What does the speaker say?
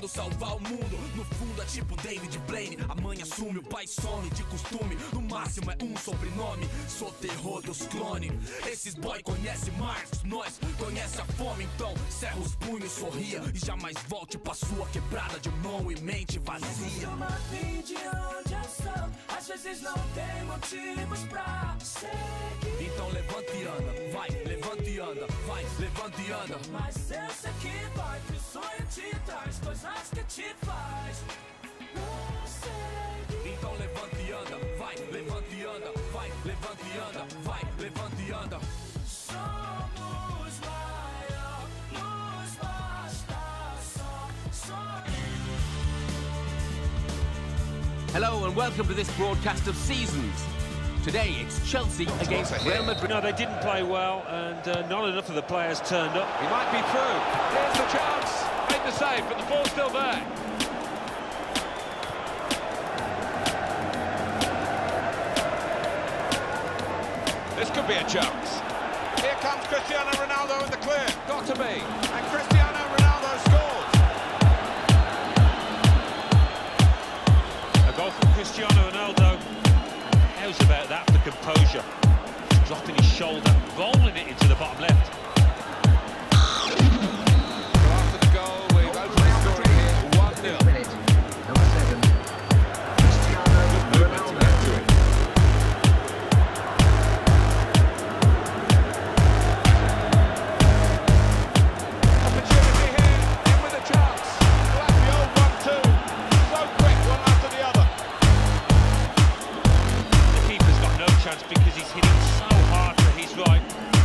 querendo salvar o mundo. No fundo é tipo David Blaine. A mãe assume, o pai some de costume. No máximo é um sobrenome. Sou terror dos clones. Esses boy conhecem Marx, nós conhece a fome. Então cerra os punhos, sorria. E jamais volte pra sua quebrada de mão e mente vazia. De onde eu sou. Às vezes não tem motivos pra seguir. Anda, vai, levanta e anda. Mas eu sei que vai, que o sonho te traz coisas que te faz. Não sei. Então levanta e anda, vai, levanta e anda, vai, levanta e anda, vai, levanta e anda. Somos maior, nos basta só sonhar. Hello and welcome to this broadcast of Seasons. Today it's Chelsea oh, against Real Madrid. No, they didn't play well, and uh, not enough of the players turned up. He might be through. Here's the chance. Made the save, but the ball's still there. This could be a chance. Here comes Cristiano Ronaldo in the clear. Got to be. And Cristiano Ronaldo scores. A goal from Cristiano Ronaldo knows about that, the composure. Dropping his shoulder, rolling it into the bottom left. making it so hard for his right.